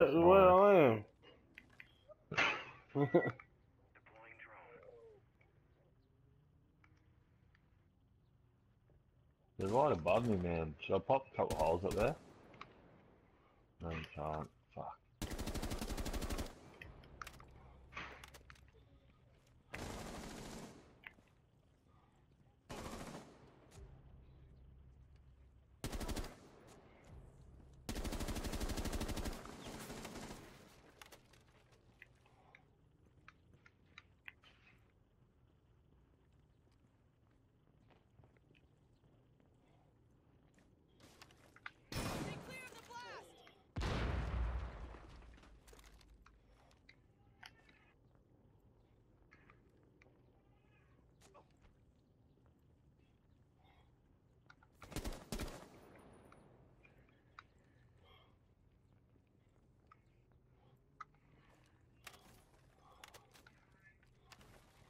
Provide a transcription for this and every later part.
where I am. They're right above me, man. Should I pop a couple holes up there? No, you can't. Fuck.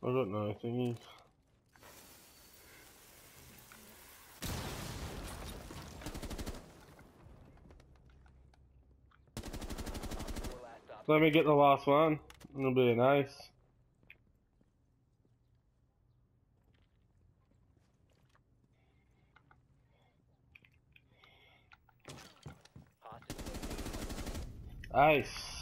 I got no op. Let me get the last one. It'll be nice. Hostage